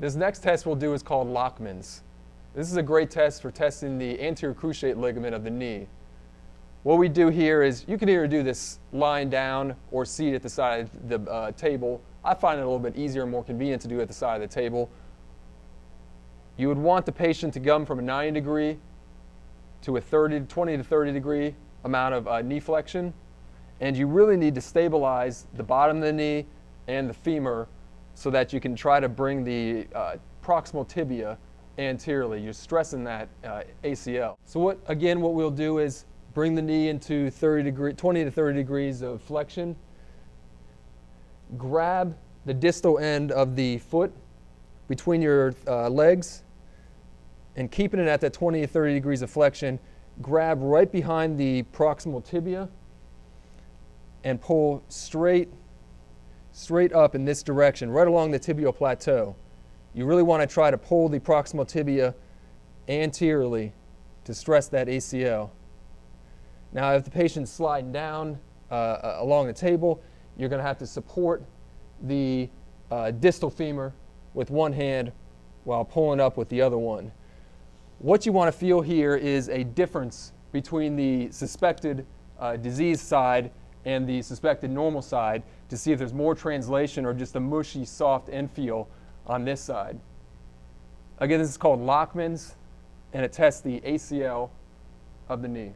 This next test we'll do is called Lachman's. This is a great test for testing the anterior cruciate ligament of the knee. What we do here is you can either do this lying down or seated at the side of the uh, table. I find it a little bit easier and more convenient to do at the side of the table. You would want the patient to come from a 90 degree to a 30, 20 to 30 degree amount of uh, knee flexion. And you really need to stabilize the bottom of the knee and the femur so that you can try to bring the uh, proximal tibia anteriorly. You're stressing that uh, ACL. So what, again, what we'll do is bring the knee into 30 degree, 20 to 30 degrees of flexion. Grab the distal end of the foot between your uh, legs and keeping it at that 20 to 30 degrees of flexion, grab right behind the proximal tibia and pull straight straight up in this direction, right along the tibial plateau. You really want to try to pull the proximal tibia anteriorly to stress that ACL. Now, if the patient's sliding down uh, uh, along the table, you're going to have to support the uh, distal femur with one hand while pulling up with the other one. What you want to feel here is a difference between the suspected uh, disease side and the suspected normal side to see if there's more translation or just a mushy, soft end feel on this side. Again, this is called Lachman's, and it tests the ACL of the knee.